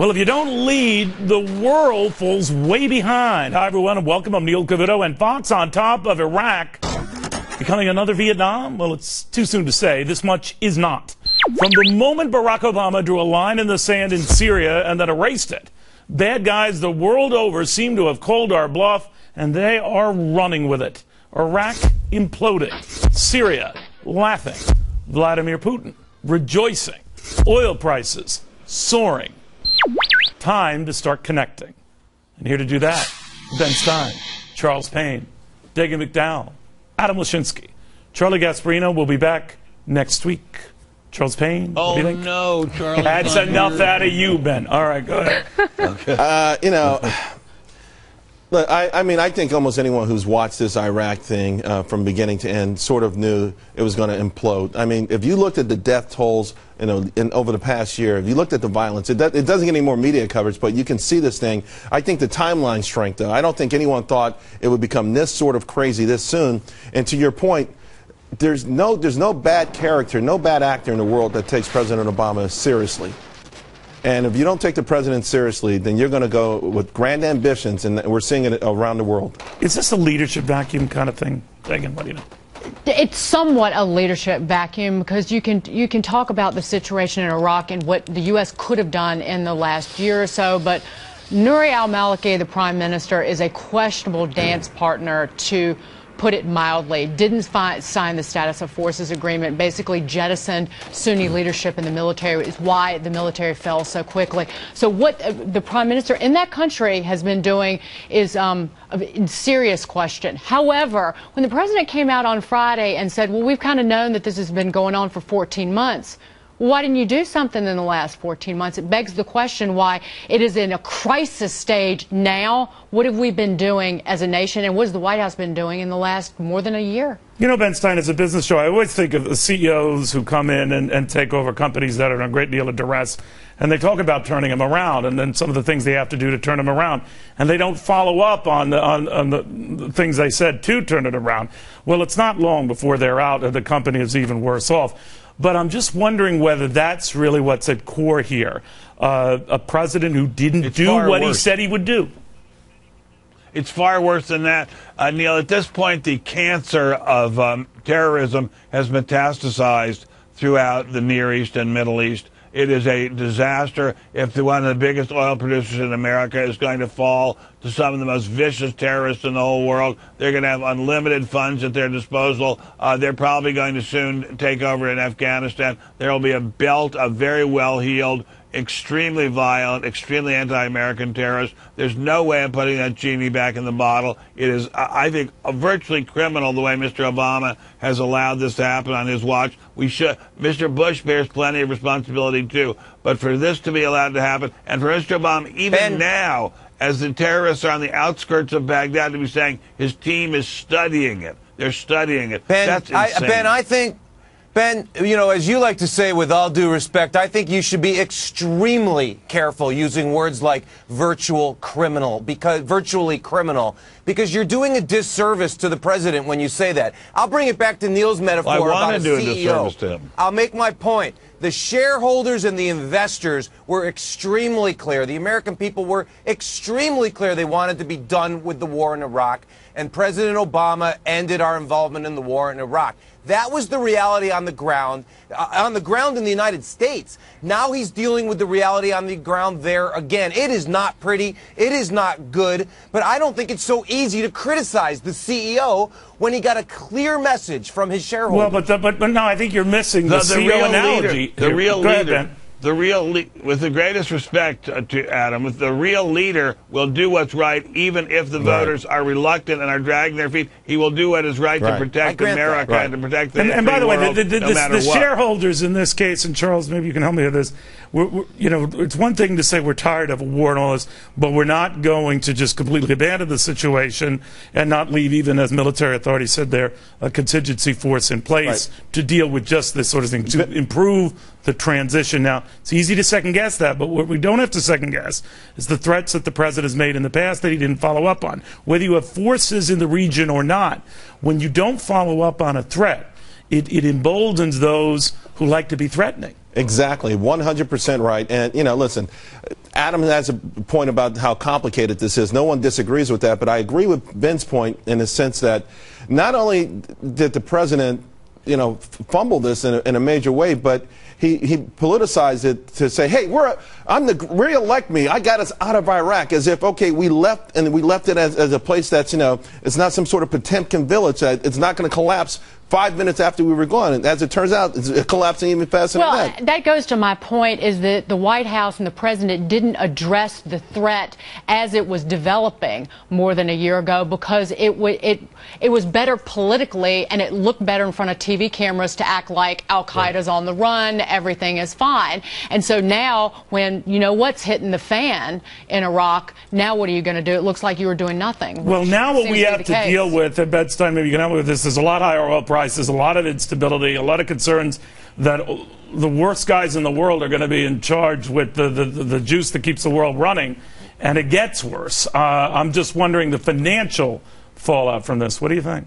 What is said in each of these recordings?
Well, if you don't lead, the world falls way behind. Hi, everyone, and welcome. I'm Neil Cavuto and Fox on top of Iraq. Becoming another Vietnam? Well, it's too soon to say. This much is not. From the moment Barack Obama drew a line in the sand in Syria and then erased it, bad guys the world over seem to have called our bluff, and they are running with it. Iraq imploding. Syria laughing. Vladimir Putin rejoicing. Oil prices soaring. Time to start connecting. And here to do that, Ben Stein, Charles Payne, Dagen McDowell, Adam Lashinsky. Charlie Gasparino will be back next week. Charles Payne. Oh, what do you think? no, Charles. That's enough out of you, Ben. All right, go ahead. Uh, you know, look, I, I mean, I think almost anyone who's watched this Iraq thing uh, from beginning to end sort of knew it was going to implode. I mean, if you looked at the death tolls, you know, in, over the past year, if you looked at the violence, it, do, it doesn't get any more media coverage, but you can see this thing. I think the timeline shrank, though, I don't think anyone thought it would become this sort of crazy this soon. And to your point, there's no, there's no bad character, no bad actor in the world that takes President Obama seriously. And if you don't take the president seriously, then you're going to go with grand ambitions, and we're seeing it around the world. Is this a leadership vacuum kind of thing? Dagen, what do you know? It's somewhat a leadership vacuum because you can you can talk about the situation in Iraq and what the U.S. could have done in the last year or so, but Nouri al-Maliki, the prime minister, is a questionable dance partner to put it mildly, didn't fi- sign the status of forces agreement, basically jettisoned Sunni leadership in the military, is why the military fell so quickly. So, what uh, the prime minister in that country has been doing is um, a serious question. However, when the president came out on Friday and said, well, we've kind of known that this has been going on for 14 months, why didn't you do something in the last 14 months? It begs the question why it is in a crisis stage now. What have we been doing as a nation, and what has the White House been doing in the last more than a year? You know, Ben Stein, as a business show, I always think of the CEOs who come in and, and take over companies that are in a great deal of duress, and they talk about turning them around, and then some of the things they have to do to turn them around, and they don't follow up on the, on, on the things they said to turn it around. Well, it's not long before they're out, and the company is even worse off. But I'm just wondering whether that's really what's at core here. Uh, a president who didn't It's do what he said he would do. It's far worse than that. Uh, Neil, at this point, the cancer of um, terrorism has metastasized throughout the Near East and Middle East. It is a disaster if the, one of the biggest oil producers in America is going to fall to some of the most vicious terrorists in the whole world. They're going to have unlimited funds at their disposal. Uh, they're probably going to soon take over in Afghanistan. There will be a belt of very well heeled extremely violent, extremely anti-American terrorists. There's no way of putting that genie back in the bottle. It is, I think, virtually criminal the way Mr. Obama has allowed this to happen on his watch. We should, Mr. Bush bears plenty of responsibility too, but for this to be allowed to happen, and for Mr. Obama, even Ben- now, as the terrorists are on the outskirts of Baghdad, to be saying his team is studying it. They're studying it. Ben, That's I. Ben, I think, Ben, you know, as you like to say, with all due respect, I think you should be extremely careful using words like virtual criminal, because virtually criminal, because you're doing a disservice to the president when you say that. I'll bring it back to Neil's metaphor I about a do a disservice to him. I'll make my point. The shareholders and the investors were extremely clear. The American people were extremely clear they wanted to be done with the war in Iraq. And President Obama ended our involvement in the war in Iraq. That was the reality on the ground, uh, on the ground in the United States. Now he's dealing with the reality on the ground there again. It is not pretty. It is not good. But I don't think it's so easy to criticize the CEO when he got a clear message from his shareholders. Well, but, the, but but no, I think you're missing the, the, the CEO real analogy. leader, the real Go ahead, leader, Ben. The real le- with the greatest respect uh, to Adam, the real leader will do what's right, even if the voters are reluctant and are dragging their feet. He will do what is right, Right. to protect grant that. America Right. and to protect the And, and by free the way, world, the, the, no the, the shareholders in this case, and Charles, maybe you can help me with this. We're, we're, you know, it's one thing to say we're tired of a war and all this, but we're not going to just completely abandon the situation and not leave, even as military authorities said there, a contingency force in place Right. to deal with just this sort of thing to improve the transition. Now, it's easy to second guess that, but what we don't have to second guess is the threats that the president has made in the past that he didn't follow up on. Whether you have forces in the region or not, when you don't follow up on a threat, it, it emboldens those who like to be threatening. Exactly, 100% right. And, you know, listen, Adam has a point about how complicated this is. No one disagrees with that, but I agree with Ben's point in the sense that not only did the president, you know, fumble this in a, in a major way, but he, he politicized it to say, hey, we're, I'm the, re-elect me. I got us out of Iraq as if, okay, we left and we left it as, as a place that's, you know, it's not some sort of Potemkin village. That it's not going to collapse five minutes after we were gone. And as it turns out, it's collapsing even faster well, than that. that goes to my point is that the White House and the president didn't address the threat as it was developing more than a year ago because it, it, it was better politically and it looked better in front of TV cameras to act like Al Qaeda's on the run, everything is fine. And so now, when you know what's hitting the fan in Iraq, now what are you going to do? It looks like you were doing nothing. Well, now what we have to case. deal with at Ben Stein, maybe you can help me with this, is a lot higher oil prices, a lot of instability, a lot of concerns that the worst guys in the world are going to be in charge with the, the, the juice that keeps the world running. And it gets worse. Uh, I'm just wondering the financial fallout from this. What do you think?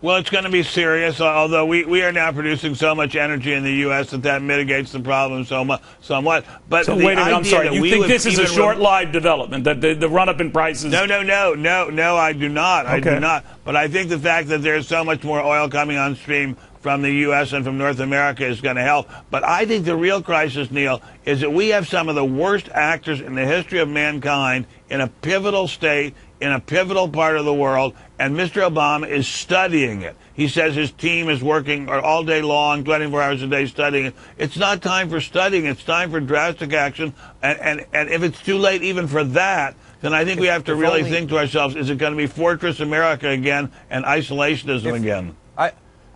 Well, it's going to be serious, although we, we are now producing so much energy in the U.S. that that mitigates the problem so mu- somewhat. But so wait a minute, I'm sorry. You think this is a short-lived development, that the, the run-up in prices? No, no, no, no, no, I do not. I Okay. do not. But I think the fact that there's so much more oil coming on stream from the U.S. and from North America is going to help. But I think the real crisis, Neil, is that we have some of the worst actors in the history of mankind in a pivotal state, in a pivotal part of the world, and Mr. Obama is studying it. He says his team is working all day long, 24 hours a day studying it. It's not time for studying. It's time for drastic action. And, and, and if it's too late even for that, then I think we have to really only- think to ourselves, is it going to be Fortress America again and isolationism again?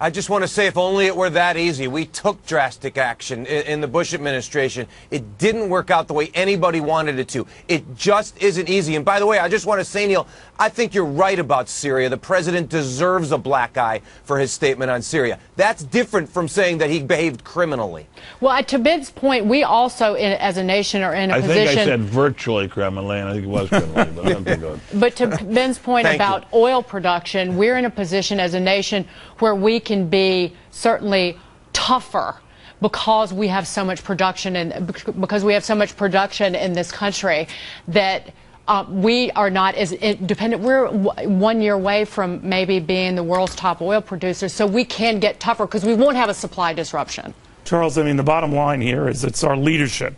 I, I just want to say, if only it were that easy. We took drastic action in, in the Bush administration. It didn't work out the way anybody wanted it to. It just isn't easy. And by the way, I just want to say, Neil, I think you're right about Syria. The president deserves a black eye for his statement on Syria. That's different from saying that he behaved criminally. Well, to Ben's point, we also, in, as a nation, are in a I position. I think I said virtually criminally, and I think it was criminally, but I don't think it was. But to Ben's point about you. oil production, we're in a position as a nation where we can be certainly tougher because we have so much production and because we have so much production in this country that uh, we are not as dependent. We're one year away from maybe being the world's top oil producer, so we can get tougher because we won't have a supply disruption. Charles, I mean, the bottom line here is it's our leadership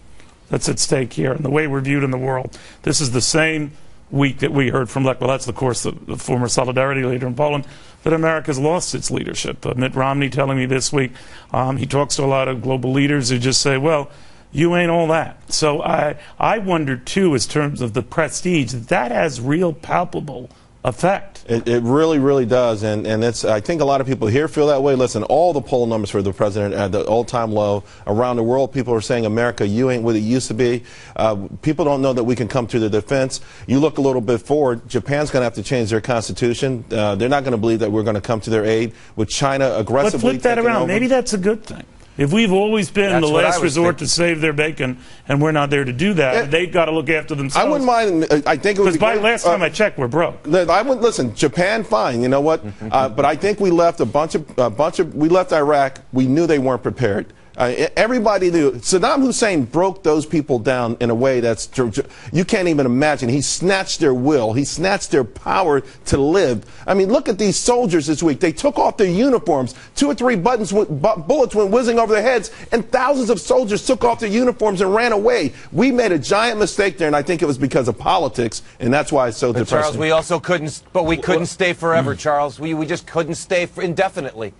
that's at stake here and the way we're viewed in the world. This is the same week that we heard from Lech Walesa, of course, the, the former Solidarity leader in Poland, that America's lost its leadership. Uh, Mitt Romney telling me this week, um, he talks to a lot of global leaders who just say, well, you ain't all that. So I, I wonder, too, in terms of the prestige, that that has real palpable effect. It, it really, really does, and and it's. I think a lot of people here feel that way. Listen, all the poll numbers for the president at the all-time low around the world. People are saying, "America, you ain't what it used to be." Uh, people don't know that we can come to the defense. You look a little bit forward. Japan's going to have to change their constitution. Uh, they're not going to believe that we're going to come to their aid with China aggressively. Aggressively. flip that around. over. Maybe that's a good thing. If we've always been That's the last resort thinking. to save their bacon, and we're not there to do that, Yeah. they've got to look after themselves. I wouldn't mind. uh, I think it Because by great- last time uh, I checked, we're broke. I would listen. Japan, fine. You know what? Uh, but I think we left a bunch of a bunch of. We left Iraq. We knew they weren't prepared. Uh, e- everybody knew. Saddam Hussein broke those people down in a way that's dr- dr- you can't even imagine. He snatched their will. He snatched their power to live. I mean, look at these soldiers this week. They took off their uniforms. Two or three buttons, went, bullets went whizzing over their heads, and thousands of soldiers took off their uniforms and ran away. We made a giant mistake there, and I think it was because of politics, and that's why it's so But depressing. Charles, we also couldn't, but we couldn't stay forever, Charles. We, we just couldn't stay for indefinitely.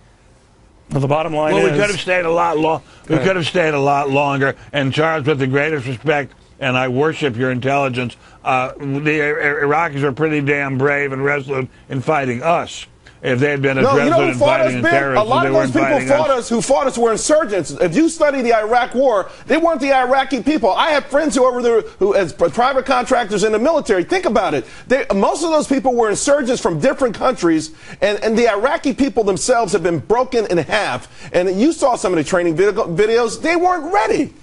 Well, the bottom line Well, we could have stayed a lot long. We could have stayed a lot longer. And Charles, with the greatest respect, and I worship your intelligence. Uh, the Iraqis were pretty damn brave and resolute in fighting us. If they had been No, you know who fought us, Ben? A lot of those people fought us. us who fought us were insurgents. If you study the Iraq War, they weren't the Iraqi people. I have friends who over there who as private contractors in the military. Think about it. They, most of those people were insurgents from different countries, and, and the Iraqi people themselves have been broken in half. And you saw some of the training video, videos. They weren't ready.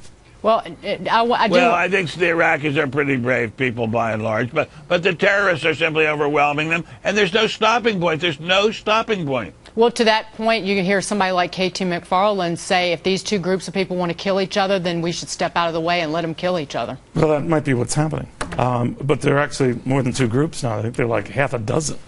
Well, I, I do. Well, I think the Iraqis are pretty brave people by and large, but but the terrorists are simply overwhelming them, and there's no stopping point. There's no stopping point. Well, to that point, you can hear somebody like KT McFarland say if these two groups of people want to kill each other, then we should step out of the way and let them kill each other. Well, that might be what's happening. Um, but there are actually more than two groups now. I think they're like half a dozen.